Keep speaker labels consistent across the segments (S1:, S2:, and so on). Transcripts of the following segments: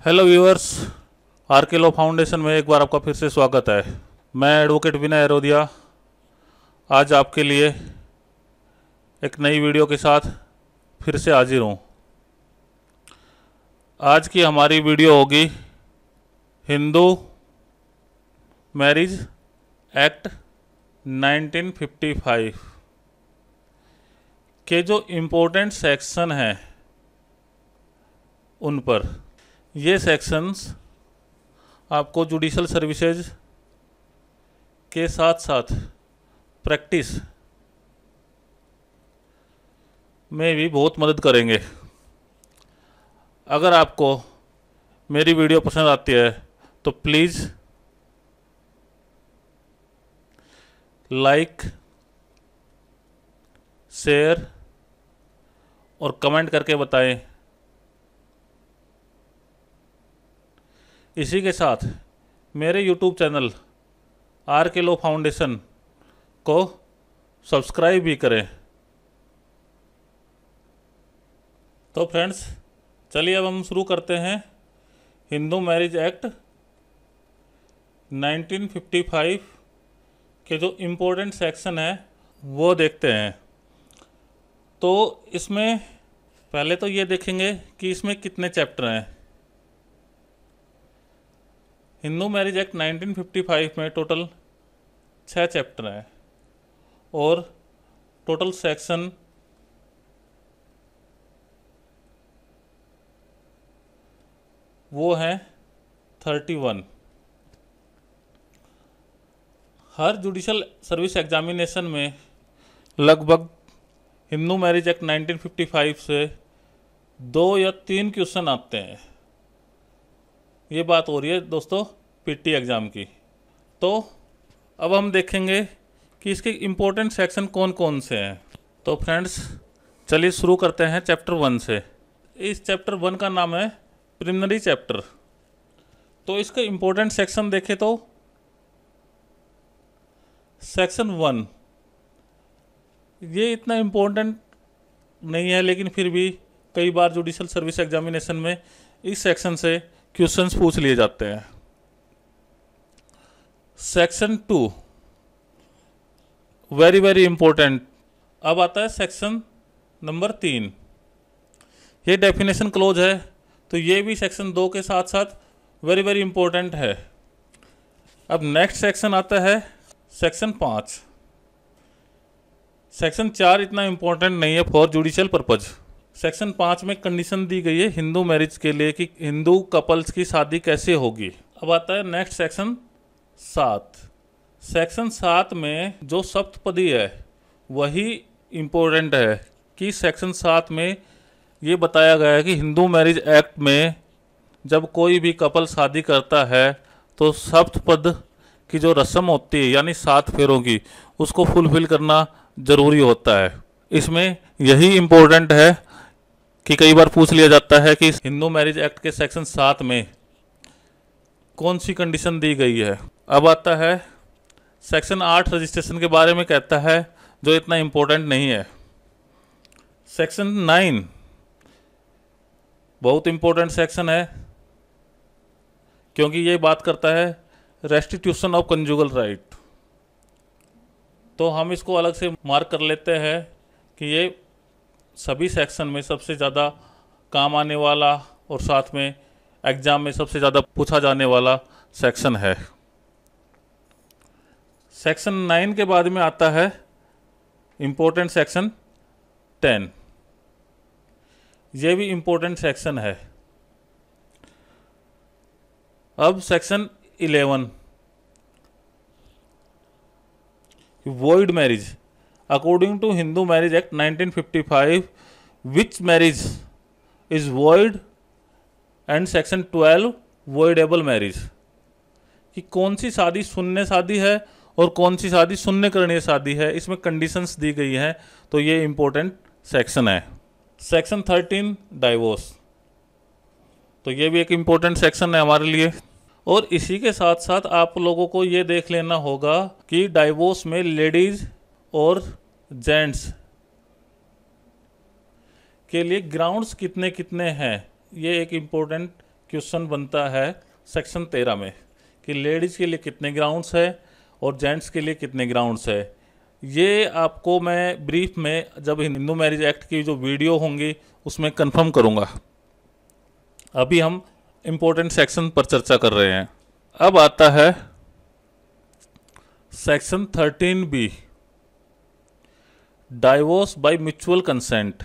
S1: Hello viewers लो foundation में एक बार आपका फिर से स्वागत है। मैं एडवोकेट विनय एरोदिया आज आपके लिए एक नई वीडियो के साथ फिर से हाजिर हूँ। आज की हमारी वीडियो होगी हिंदू मैरिज एक्ट 1955 के जो इम्पोर्टेंट सेक्शन हैं, उन पर ये सेक्शंस आपको जुडिशल सर्विसेज़ के साथ साथ प्रैक्टिस में भी बहुत मदद करेंगे। अगर आपको मेरी वीडियो पसंद आती है तो प्लीज़ लाइक शेयर और कमेंट करके बताएँ। इसी के साथ मेरे यूट्यूब चैनल आर के लो फाउंडेशन को सब्सक्राइब भी करें। तो फ्रेंड्स, चलिए अब हम शुरू करते हैं हिंदू मैरिज एक्ट 1955 के जो इम्पोर्टेंट सेक्शन है, वो देखते हैं। तो इसमें पहले तो ये देखेंगे कि इसमें कितने चैप्टर हैं। हिंदू मैरिज एक्ट 1955 में टोटल छः चैप्टर हैं और टोटल सेक्शन वो हैं थर्टी वन। हर जुडिशल सर्विस एग्जामिनेशन में लगभग हिंदू मैरिज एक्ट 1955 से दो या तीन क्वेश्चन आते हैं। ये बात हो रही है दोस्तों, पीटी एग्ज़ाम की। तो अब हम देखेंगे कि इसके इम्पोर्टेंट सेक्शन कौन कौन से हैं। तो फ्रेंड्स चलिए शुरू करते हैं चैप्टर वन से। इस चैप्टर वन का नाम है प्रिलिमिनरी चैप्टर तो इसका इम्पोर्टेंट सेक्शन देखें तो सेक्शन वन ये इतना इम्पोर्टेंट नहीं है, लेकिन फिर भी कई बार जुडिशल सर्विस एग्जामिनेशन में इस सेक्शन से क्वेश्चंस पूछ लिए जाते हैं। Section two very very important अब आता है सेक्शन नंबर तीन। ये डेफिनेशन क्लोज है तो ये भी सेक्शन दो के साथ साथ वेरी वेरी इंपॉर्टेंट है। अब नेक्स्ट सेक्शन आता है सेक्शन पाँच। सेक्शन चार इतना इम्पोर्टेंट नहीं है फॉर जुडिशियल पर्पज सेक्शन पाँच में कंडीशन दी गई है हिंदू मैरिज के लिए कि हिंदू कपल्स की शादी कैसे होगी। अब आता है नेक्स्ट सेक्शन सात। सेक्शन सात में जो सप्तपदी है, वही इम्पोर्टेंट है कि सेक्शन सात में ये बताया गया है कि हिंदू मैरिज एक्ट में जब कोई भी कपल शादी करता है तो सप्तपद की जो रस्म होती है, यानी सात फेरों की, उसको फुलफिल करना ज़रूरी होता है। इसमें यही इम्पोर्टेंट है कि कई बार पूछ लिया जाता है कि हिंदू मैरिज एक्ट के सेक्शन सात में कौन सी कंडीशन दी गई है? अब आता है, सेक्शन आठ रजिस्ट्रेशन के बारे में कहता है, जो इतना इम्पोर्टेंट नहीं है। सेक्शन नाइन, बहुत इम्पोर्टेंट सेक्शन है, क्योंकि ये बात करता है रेस्टिट्यूशन ऑफ़ कंजुगल राइट तो हम इसको अलग से मार्क कर लेते हैं कि ये सभी सेक्शन में सबसे ज़्यादा काम आने वाला और साथ में एग्ज़ाम में सबसे ज़्यादा पूछा जाने वाला सेक्शन है। सेक्शन नाइन के बाद में आता है इम्पोर्टेंट सेक्शन टेन ये भी इम्पोर्टेंट सेक्शन है। अब section eleven void marriage according to hindu marriage act 1955 which marriage is void and section twelve voidable marriage कि कौन सी शादी शून्य शादी है और कौन सी शादी शून्य करणीय शादी है? इसमें कंडीशंस दी गई हैं तो ये इंपॉर्टेंट सेक्शन है। सेक्शन थर्टीन डाइवोर्स तो ये भी एक इम्पोर्टेंट सेक्शन है हमारे लिए। और इसी के साथ साथ आप लोगों को ये देख लेना होगा कि डाइवोर्स में लेडीज़ और जेंट्स के लिए ग्राउंड्स कितने कितने हैं? ये एक इम्पोर्टेंट क्वेश्चन बनता है सेक्शन तेरह में कि लेडीज़ के लिए कितने ग्राउंड्स है और जेंट्स के लिए कितने ग्राउंड्स है। ये आपको मैं ब्रीफ में जब हिंदू मैरिज एक्ट की जो वीडियो होंगी उसमें कंफर्म करूँगा। अभी हम इम्पोर्टेंट सेक्शन पर चर्चा कर रहे हैं। अब आता है section thirteen B divorce by mutual consent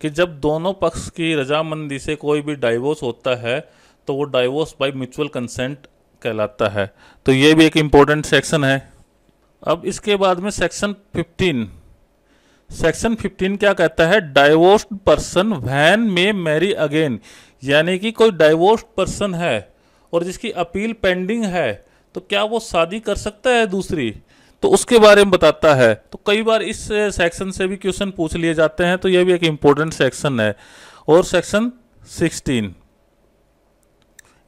S1: कि जब दोनों पक्ष की रजामंदी से कोई भी डाइवोर्स होता है तो वो डाइवोर्स बाय म्यूचुअल कंसेंट कहलाता है। तो ये भी एक इम्पोर्टेंट सेक्शन है। अब इसके बाद में सेक्शन 15 सेक्शन 15 क्या कहता है? Divorced person when may marry again यानी कि कोई डाइवोर्स्ड पर्सन है और जिसकी अपील पेंडिंग है तो क्या वो शादी कर सकता है दूसरी? तो उसके बारे में बताता है। तो कई बार इस सेक्शन से भी क्वेश्चन पूछ लिए जाते हैं तो यह भी एक इम्पोर्टेंट सेक्शन है। और सेक्शन 16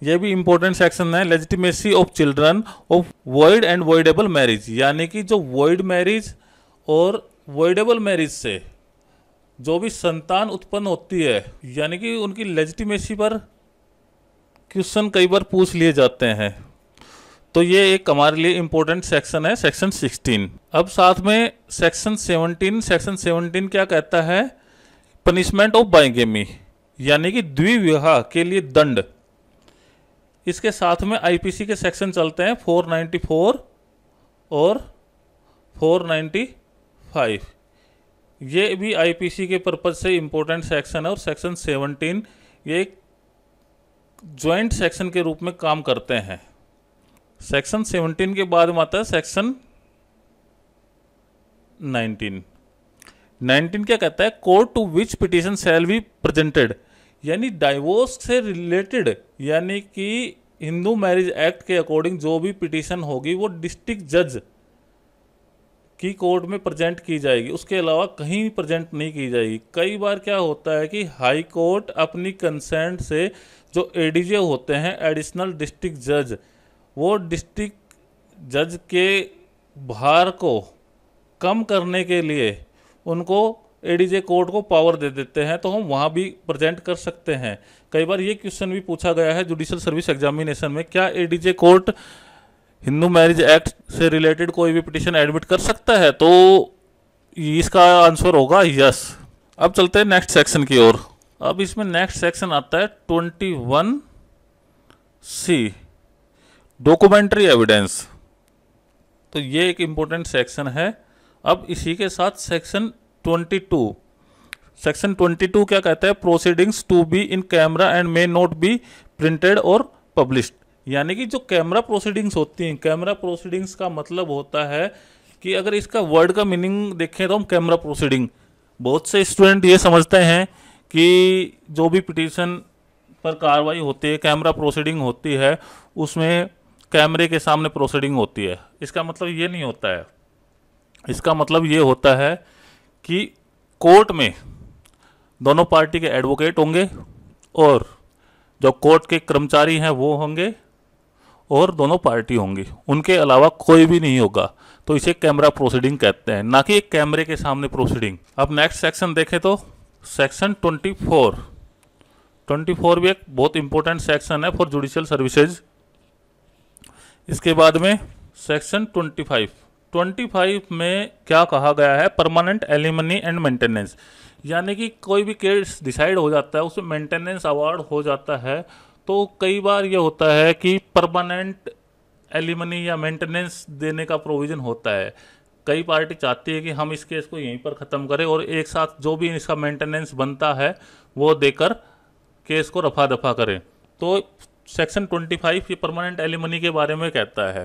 S1: यह भी इंपॉर्टेंट सेक्शन है legitimacy of children of void and voidable marriage यानी कि जो वॉइड मैरिज और वर्डेबल मैरिज से जो भी संतान उत्पन्न होती है, यानी कि उनकी लेजिटिमेसी पर क्वेश्चन कई बार पूछ लिए जाते हैं। तो ये एक हमारे लिए इंपॉर्टेंट सेक्शन है सेक्शन 16 अब साथ में सेक्शन 17 सेक्शन 17 क्या कहता है? पनिशमेंट ऑफ़ बाइगेमी यानी कि द्विविवाह के लिए दंड। इसके साथ में आईपीसी के सेक्शन चलते हैं 494 और 495 ये भी आईपीसी के पर्पज से इम्पोर्टेंट सेक्शन है और सेक्शन 17 ये एक ज्वाइंट सेक्शन के रूप में काम करते हैं। सेक्शन 17 के बाद में आता है सेक्शन 19 19 क्या कहता है? Court to which petition shall be presented यानी डाइवोर्स से रिलेटेड यानी कि हिंदू मैरिज एक्ट के अकॉर्डिंग जो भी पिटीशन होगी, वो डिस्ट्रिक्ट जज की कोर्ट में प्रेजेंट की जाएगी। उसके अलावा कहीं प्रेजेंट नहीं की जाएगी। कई बार क्या होता है कि हाई कोर्ट अपनी कंसेंट से जो एडीजे होते हैं एडिशनल डिस्ट्रिक्ट जज वो डिस्ट्रिक्ट जज के भार को कम करने के लिए उनको एडीजे कोर्ट को पावर दे देते हैं तो हम वहाँ भी प्रेजेंट कर सकते हैं। कई बार ये क्वेश्चन भी पूछा गया है जुडिशल सर्विस एग्जामिनेशन में, क्या ADJ court Hindu marriage act से रिलेटेड कोई भी पिटिशन एडमिट कर सकता है? तो इसका आंसर होगा यस अब चलते हैं नेक्स्ट सेक्शन की ओर। अब इसमें नेक्स्ट सेक्शन आता है twenty one C documentary evidence तो ये एक इम्पोर्टेंट सेक्शन है। अब इसी के साथ सेक्शन 22 सेक्शन 22 क्या कहता है? Proceedings to be in camera and may not be printed और पब्लिश्ड यानी कि जो कैमरा प्रोसीडिंग्स होती हैं कैमरा प्रोसीडिंग्स का मतलब होता है कि अगर इसका वर्ड का मीनिंग देखें तो हम कैमरा प्रोसीडिंग बहुत से स्टूडेंट ये समझते हैं कि जो भी पिटीशन पर कार्रवाई होती है कैमरा प्रोसीडिंग होती है, उसमें कैमरे के सामने प्रोसीडिंग होती है। इसका मतलब ये नहीं होता है। इसका मतलब ये होता है कि कोर्ट में दोनों पार्टी के एडवोकेट होंगे और जो कोर्ट के कर्मचारी हैं वो होंगे और दोनों पार्टी होंगी। उनके अलावा कोई भी नहीं होगा। तो इसे कैमरा प्रोसीडिंग कहते हैं। ना कि एक कैमरे के सामने प्रोसीडिंग अब नेक्स्ट सेक्शन देखें तो सेक्शन 24 24 भी एक बहुत इंपॉर्टेंट सेक्शन है फॉर जुडिशियल सर्विसेज़ इसके बाद में सेक्शन 25 25 में क्या कहा गया है? परमानेंट एलिमनी एंड मेंटेनेंस यानी कि कोई भी केस डिसाइड हो जाता है उसमें मेंटेनेंस अवार्ड हो जाता है तो कई बार ये होता है कि परमानेंट एलिमनी या मेंटेनेंस देने का प्रोविज़न होता है। कई पार्टी चाहती है कि हम इस केस को यहीं पर ख़त्म करें और एक साथ जो भी इसका मेंटेनेंस बनता है, वो देकर केस को रफा दफ़ा करें। तो सेक्शन 25 ये परमानेंट एलिमनी के बारे में कहता है।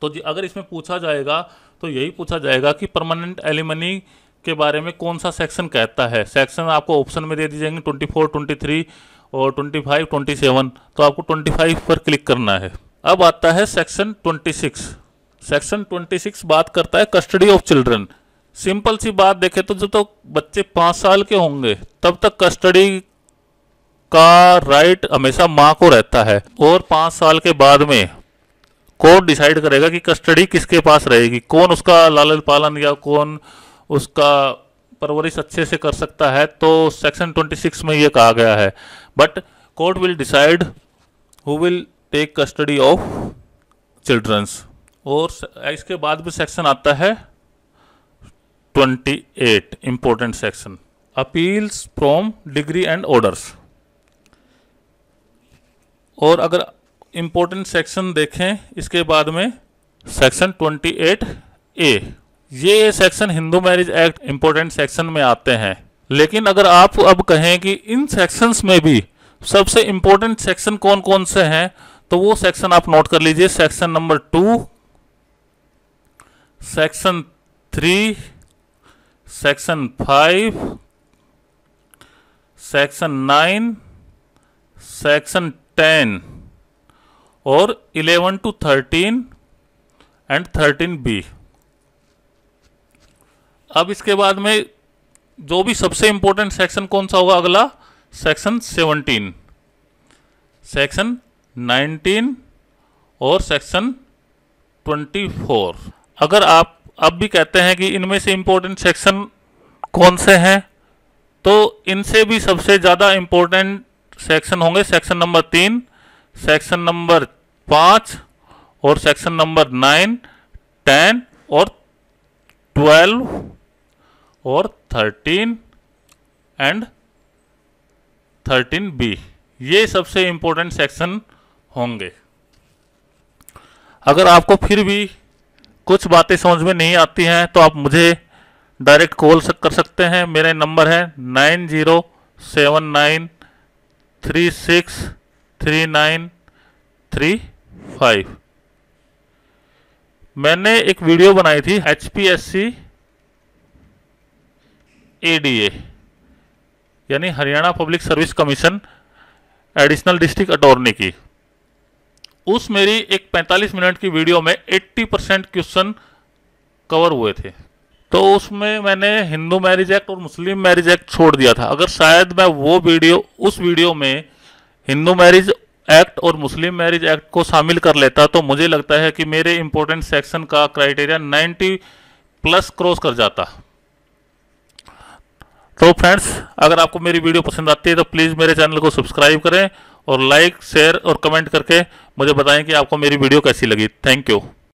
S1: तो अगर इसमें पूछा जाएगा तो यही पूछा जाएगा कि परमानेंट एलिमनी के बारे में कौन सा सेक्शन कहता है। सेक्शन आपको ऑप्शन में दे दी जाएँगे ट्वेंटी फोर, ट्वेंटी थ्री और ट्वेंटी फाइव, ट्वेंटी सेवन। तो आपको ट्वेंटी फाइव पर क्लिक करना है। अब आता है section twenty six. Section twenty six बात करता है कस्टडी ऑफ़ चिल्ड्रन। सिंपल सी बात देखें तो जब तो बच्चे पाँच साल के होंगे, तब तक कस्टडी का राइट हमेशा माँ को रहता है और पाँच साल के बाद में कोर्ट डिसाइड करेगा कि कस्टडी किसके पास रहेगी? कौन उसका लालन पालन या कौन उसका परवरिश अच्छे से कर सकता है? तो सेक्शन 26 में ये कहा गया है। But court will decide who will take custody of childrens और इसके बाद भी सेक्शन आता है 28 important section appeals from decree and orders और अगर इंपॉर्टेंट सेक्शन देखें, इसके बाद में सेक्शन 28 ए ये section Hindu marriage act important section में आते हैं। लेकिन अगर आप अब कहें कि इन सेक्शंस में भी सबसे इंपॉर्टेंट सेक्शन कौन कौन से हैं तो वो सेक्शन आप नोट कर लीजिए। Section number two section three section five section nine section ten और eleven to thirteen and thirteen B अब इसके बाद में जो भी सबसे इंपॉर्टेंट सेक्शन कौन सा होगा अगला? सेक्शन सेवनटीन सेक्शन नाइनटीन और सेक्शन ट्वेंटी फोर अगर आप अब भी कहते हैं कि इनमें से इंपॉर्टेंट सेक्शन कौन से हैं तो इनसे भी सबसे ज़्यादा इंपॉर्टेंट सेक्शन होंगे सेक्शन नंबर तीन, सेक्शन नंबर पाँच और सेक्शन नंबर नाइन, टेन और ट्वेल्व और थर्टीन एंड थर्टीन बी। ये सबसे इंपॉर्टेंट सेक्शन होंगे। अगर आपको फिर भी कुछ बातें समझ में नहीं आती हैं तो आप मुझे डायरेक्ट कॉल कर सकते हैं। मेरे नंबर है nine zero seven nine three six three nine three five मैंने एक वीडियो बनाई थी H P S C ADA यानी Haryana public service commission additional district attorney की। उस मेरी एक 45 मिनट की वीडियो में 80 परसेंट क्वेश्चन कवर हुए थे। तो उसमें मैंने हिंदू मैरिज एक्ट और मुस्लिम मैरिज एक्ट छोड़ दिया था। अगर शायद मैं वो वीडियो, उस वीडियो में हिंदू मैरिज एक्ट और मुस्लिम मैरिज एक्ट को शामिल कर लेता तो मुझे लगता है कि मेरे इंपॉर्टेंट सेक्शन का क्राइटेरिया 90 प्लस क्रॉस कर जाता। तो फ्रेंड्स अगर आपको मेरी वीडियो पसंद आती है तो प्लीज़ मेरे चैनल को सब्सक्राइब करें और लाइक शेयर और कमेंट करके मुझे बताएँ कि आपको मेरी वीडियो कैसी लगी। Thank you